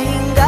hingga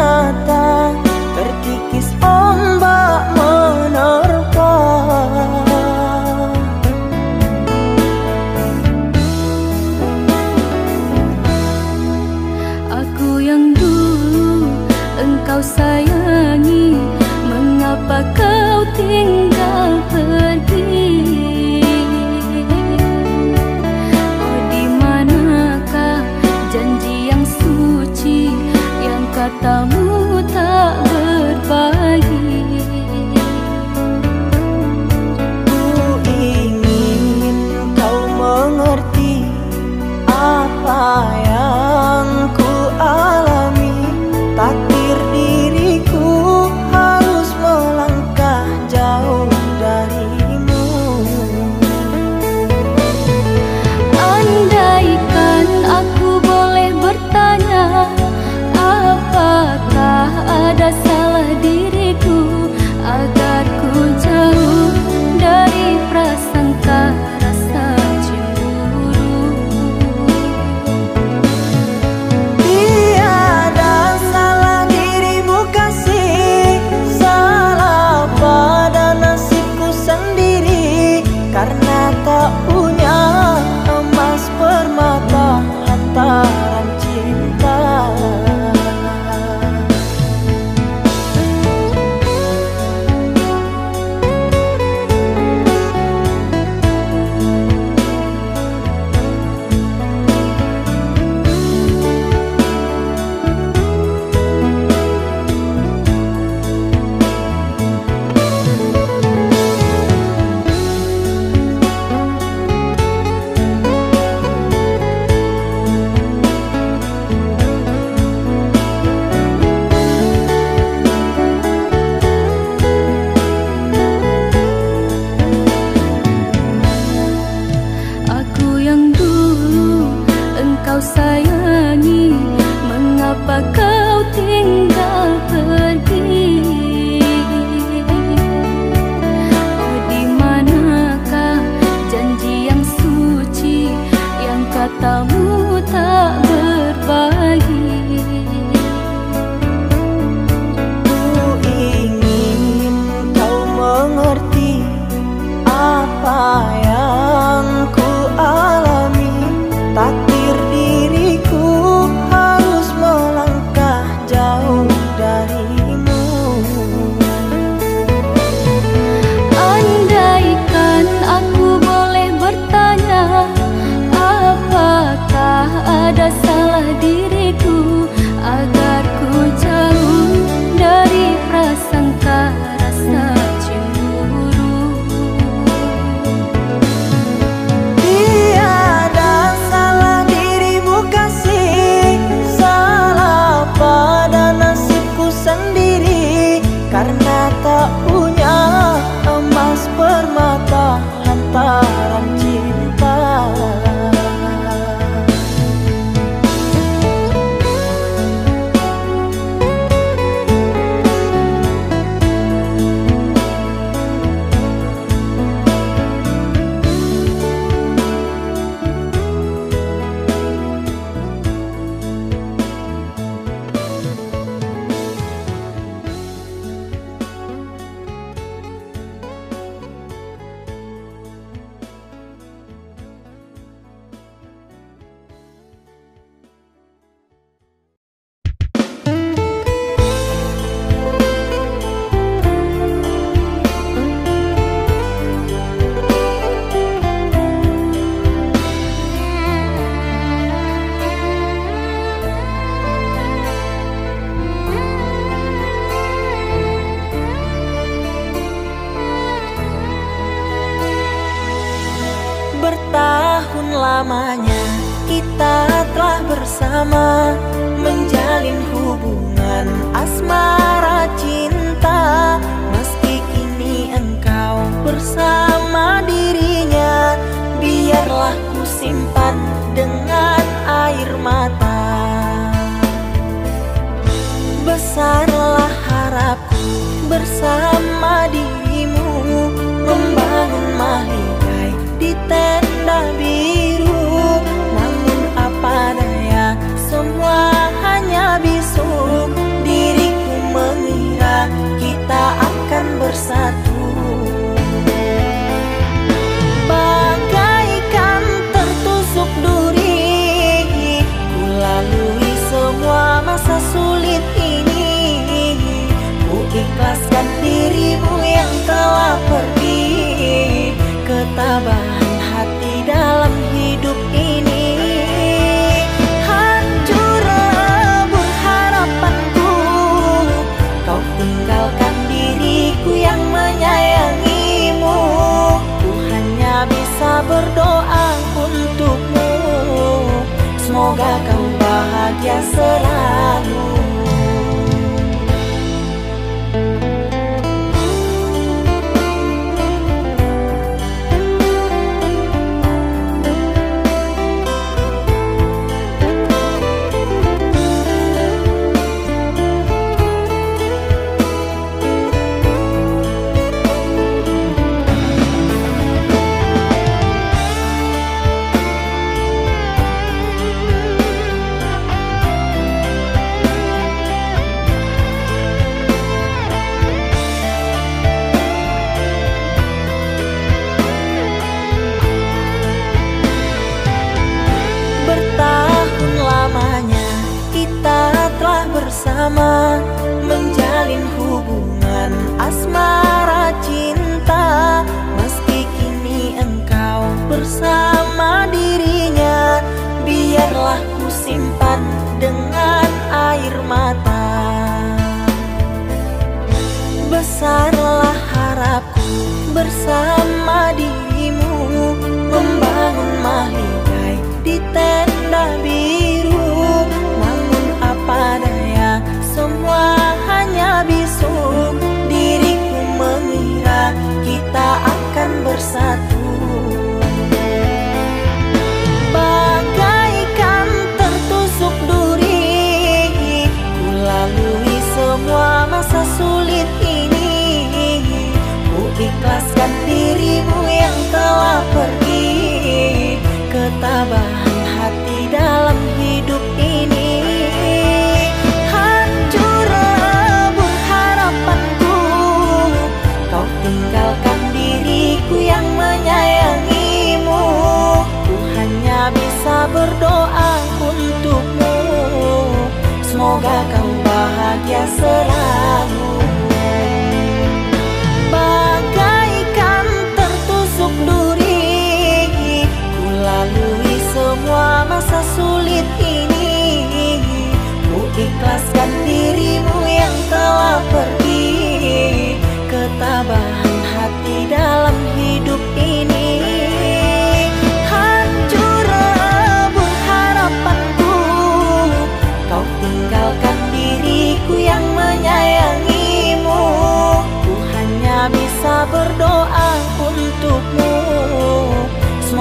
mata terkikis biru Namun apa daya? Semua hanya bisu Diriku mengira kita akan bersatu. Bagaikan tertusuk duri Ku lalui semua masa sulit ini. Ku ikhlaskan dirimu yang telah pergi. Ketabahan que hacer algo. mesramu Bagaikan tertusuk duri Ku lalui semua masa sulit ini Ku ikhlaskan dirimu yang telah pergi ketabah.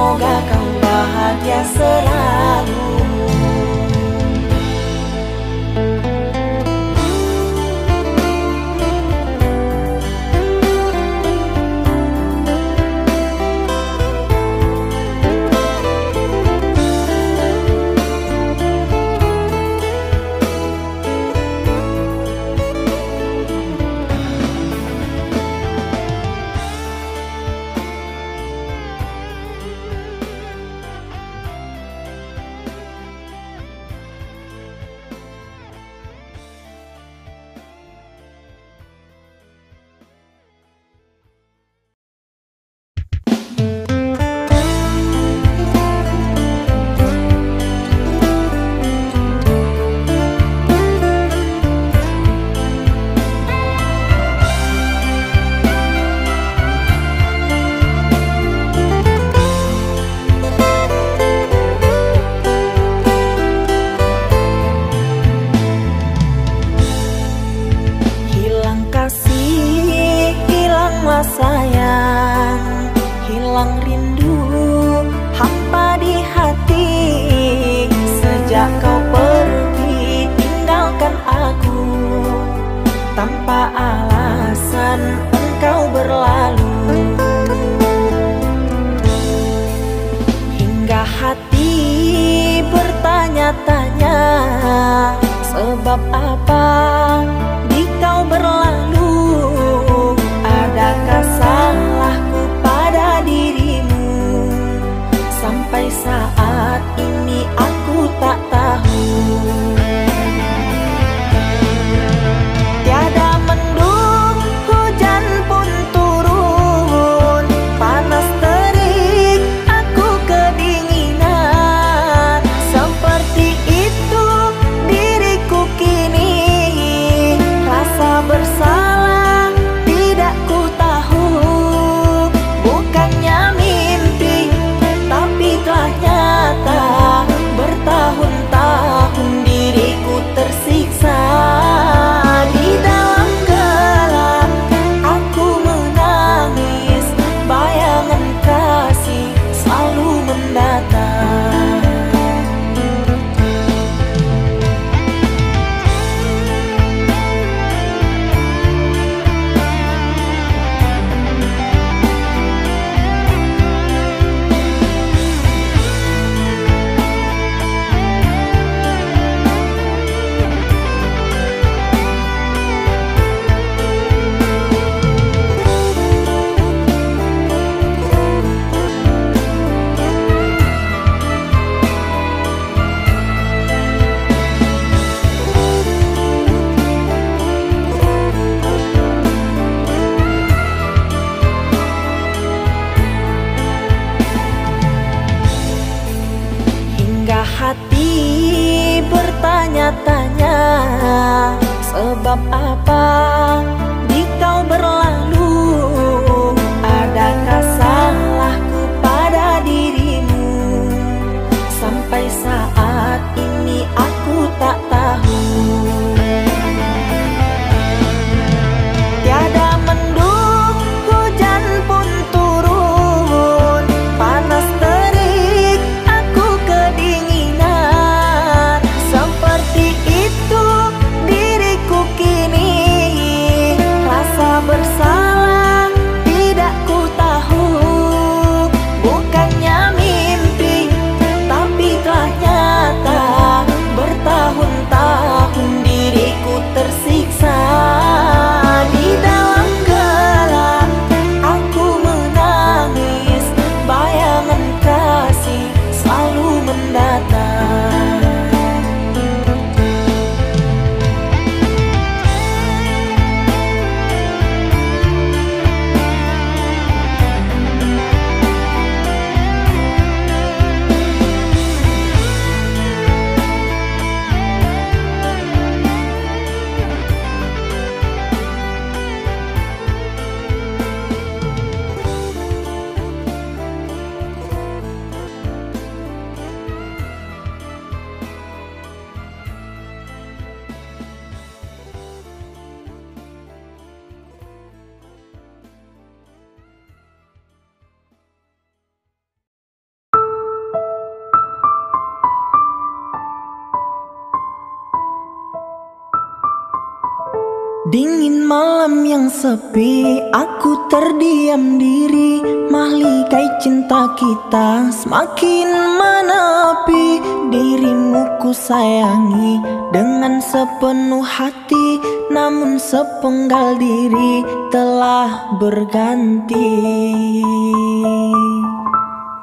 Semoga kau bahagia selalu kita semakin menepi. Dirimu ku sayangi dengan sepenuh hati Namun sepenggal diri telah berganti.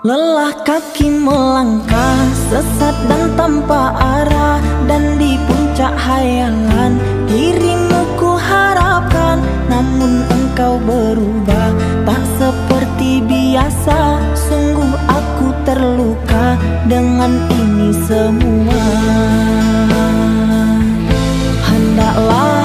Lelah kaki melangkah sesat dan tanpa arah Dan di puncak hayangan dirimu ku harapkan. Namun engkau berubah tak seperti biasa dengan ini semua. Hendaklah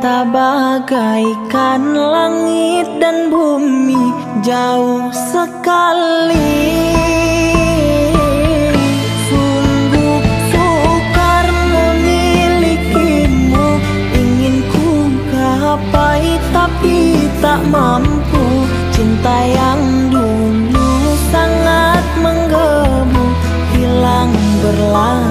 kita bagaikan langit dan bumi jauh sekali. Sungguh sukar memilikimu, ingin ku gapai tapi tak mampu. Cinta yang dulu sangat menggebu, hilang berlalu.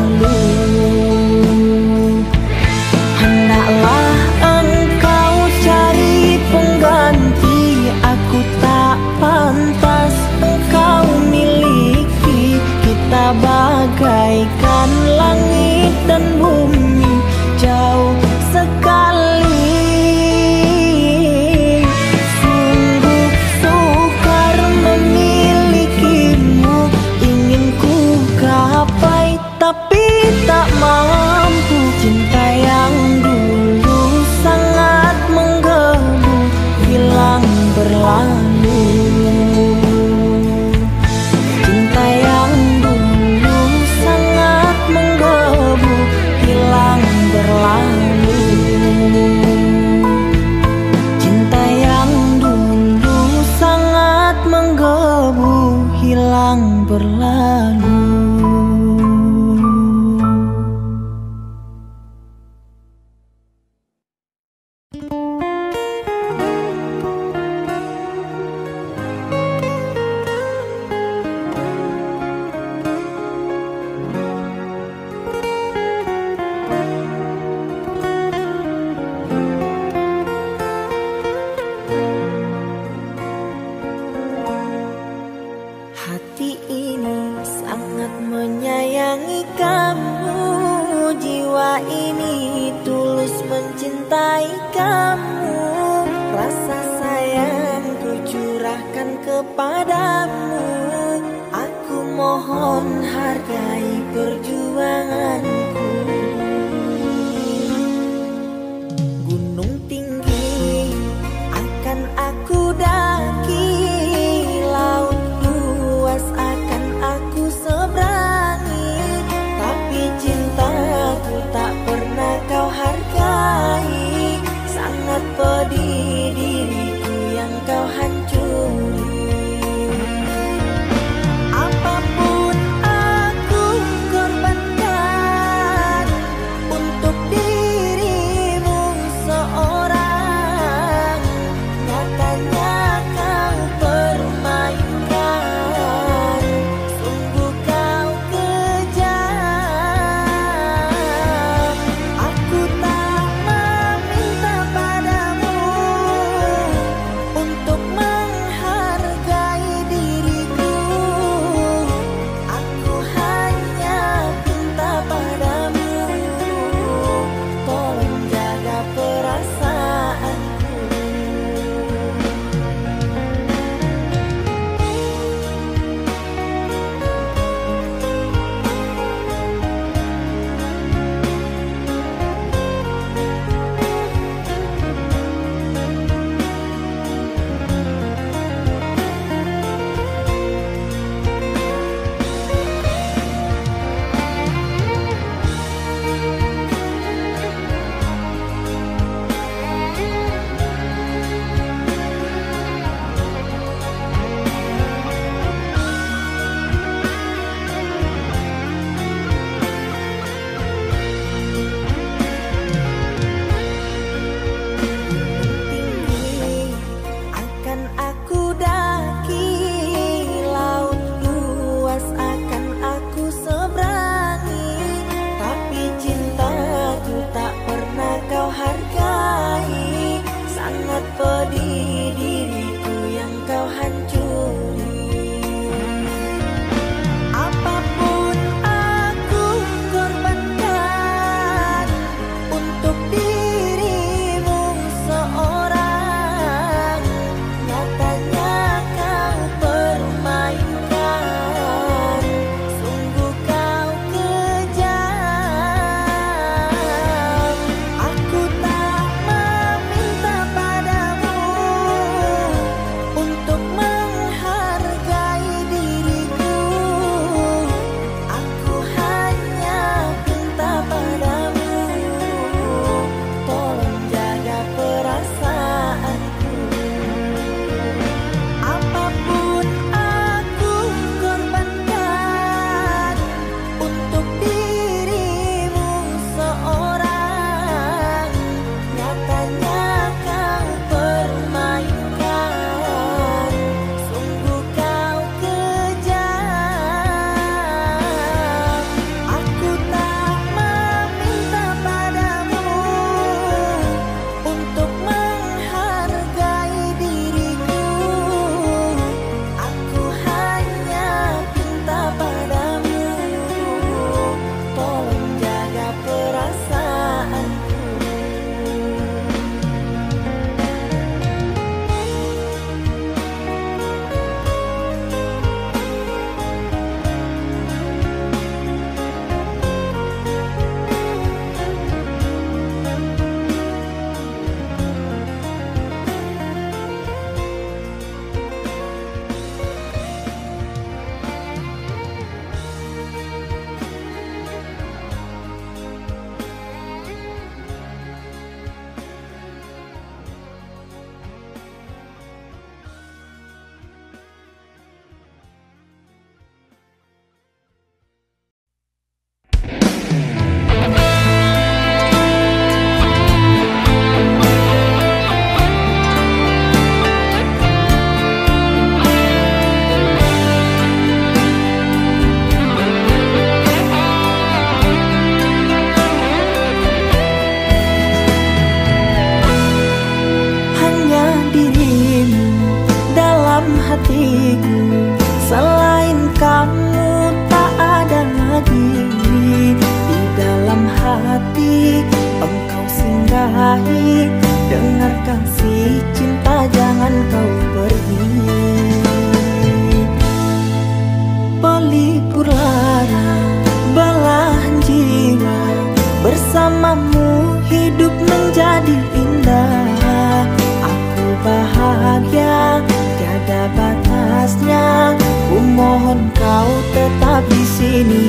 tetap di sini.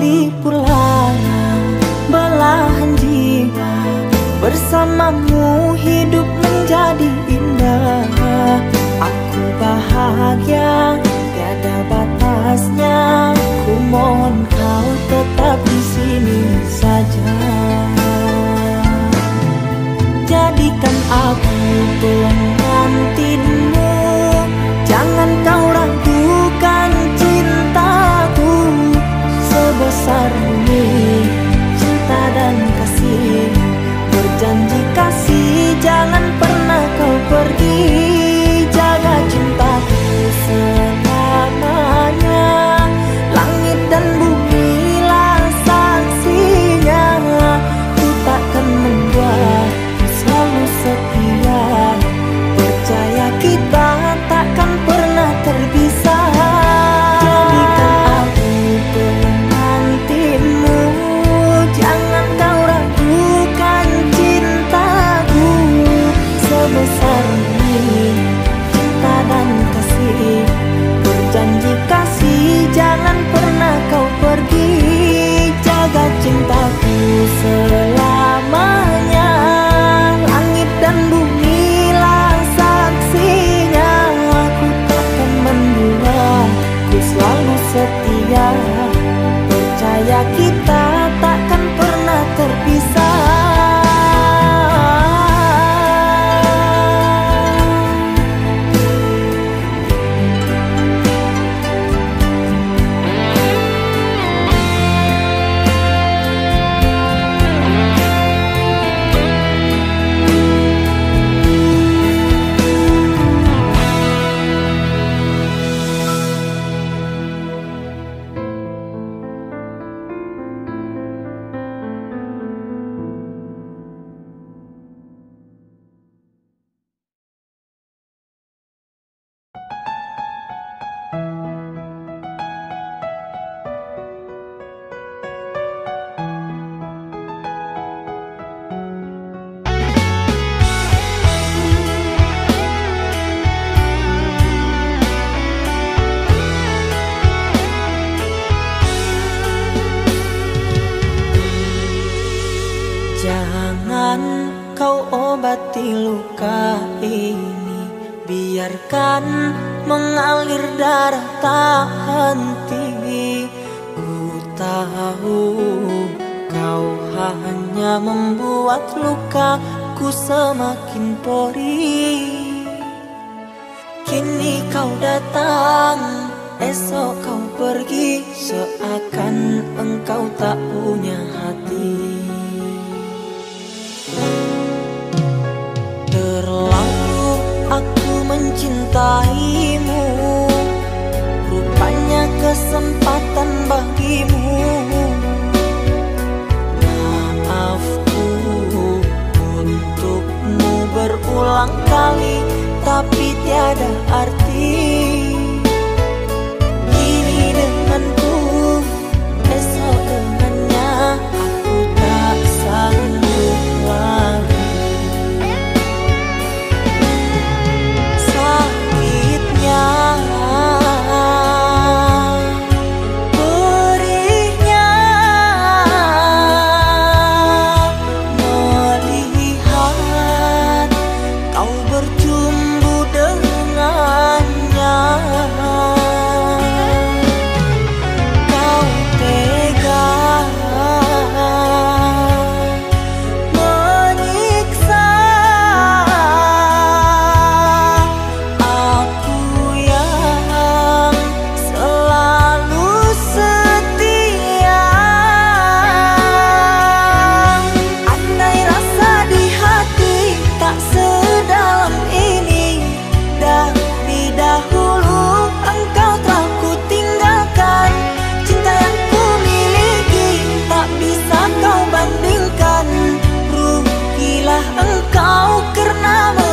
melipur lana belahan jiwa Bersamamu hidup menjadi indah. Aku bahagia tiada batasnya. Ku mohon kau tetap di sini saja. Jadikan aku pengantinmu dasar bumi Cinta dan kasih. Berjanji kasih Jangan pernah kau pergi. sun engkau karena